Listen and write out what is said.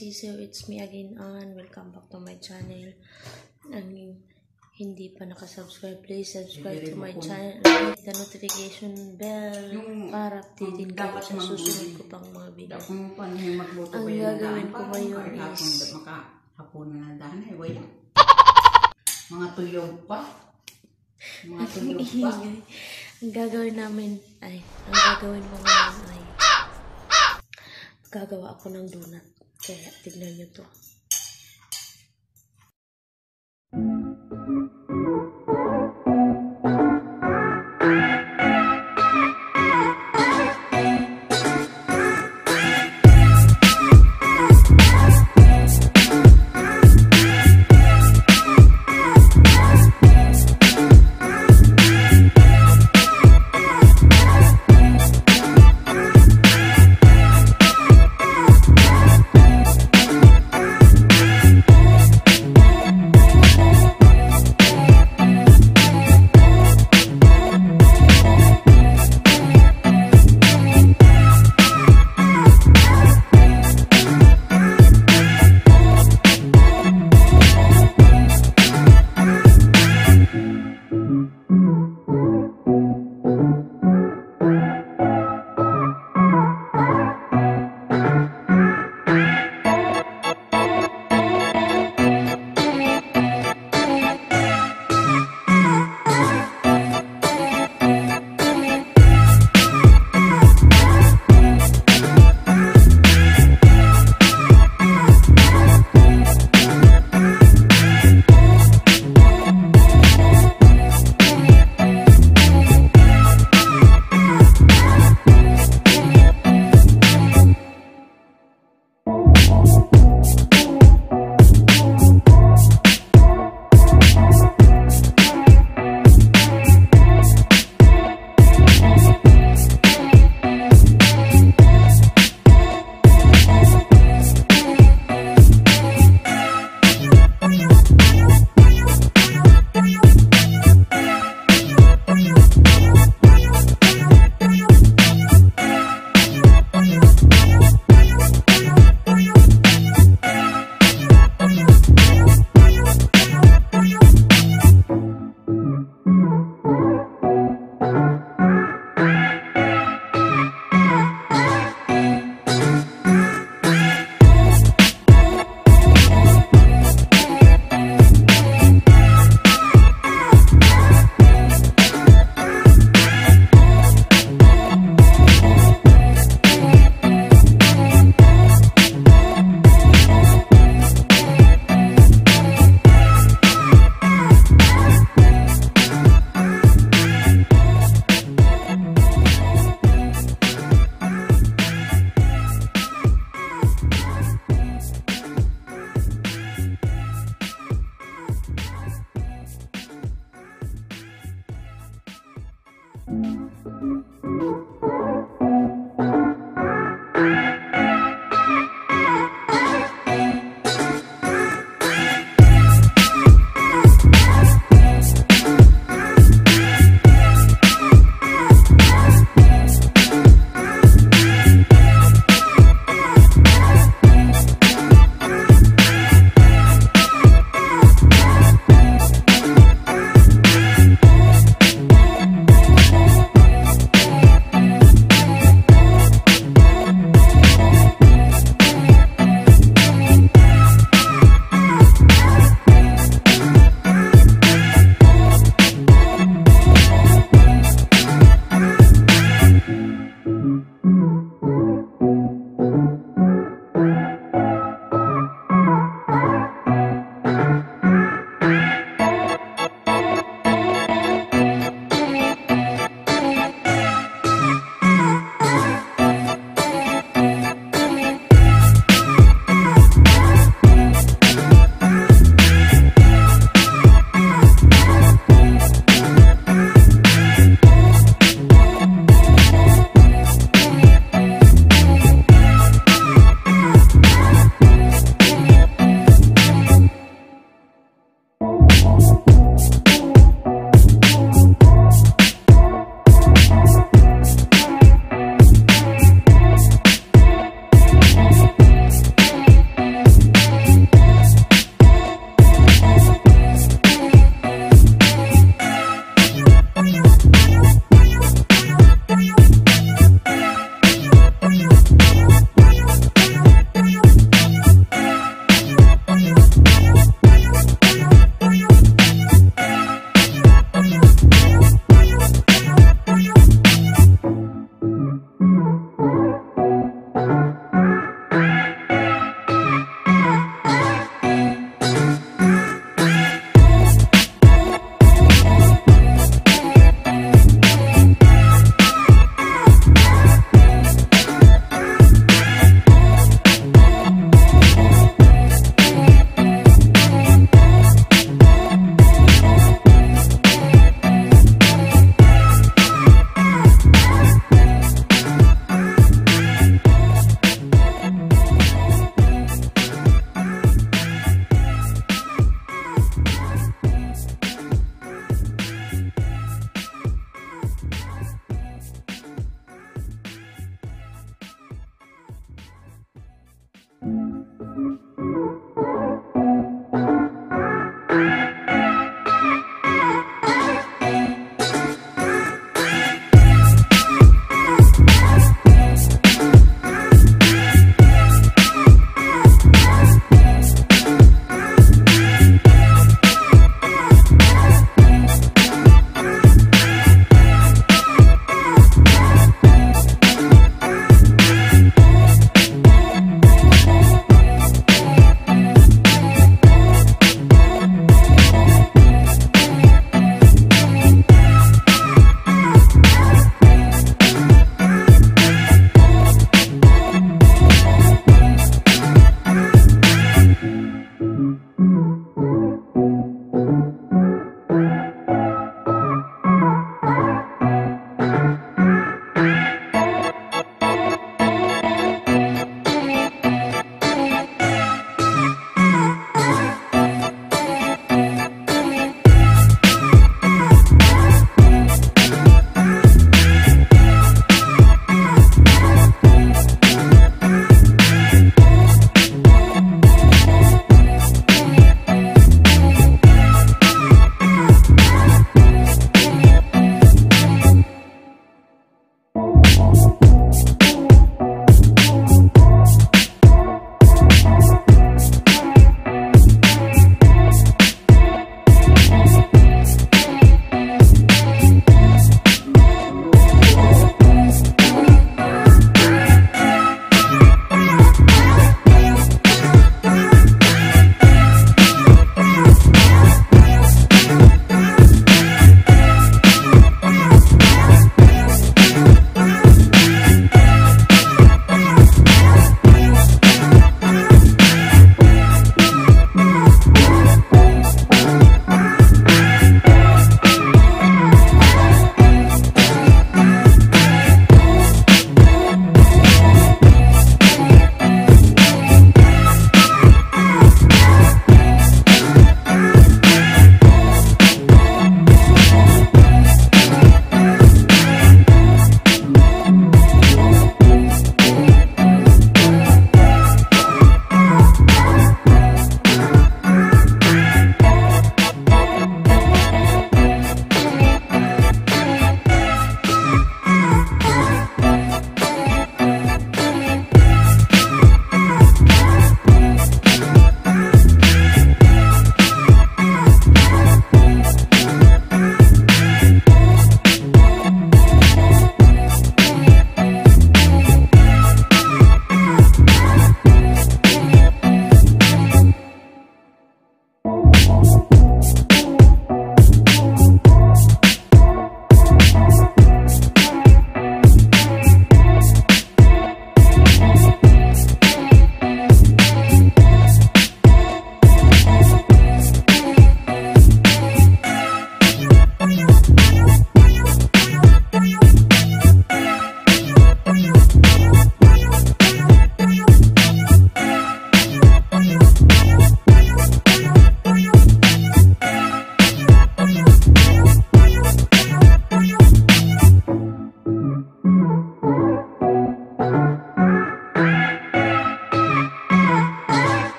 Sisiw, it's me again and welcome back to my channel. Ang hindi pa nakasubscribe, please subscribe to my channel and hit the notification bell para updated kayo sa susunod ko pang mga video. Ang gagawin ko ngayon is- hapon na nadaan eh, wala. Mga tuyog pa. Mga tuyog pa. ang gagawin namin ay, ang gagawin mo ngayon ay gagawa ako ng donut. kayak tinggalnya tuh.